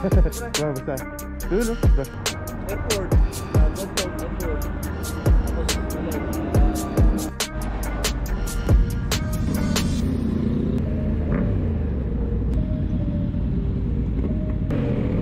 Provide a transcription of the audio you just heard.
Waar we zijn. Tuurlijk. Airport. Uh, local airport. Malay.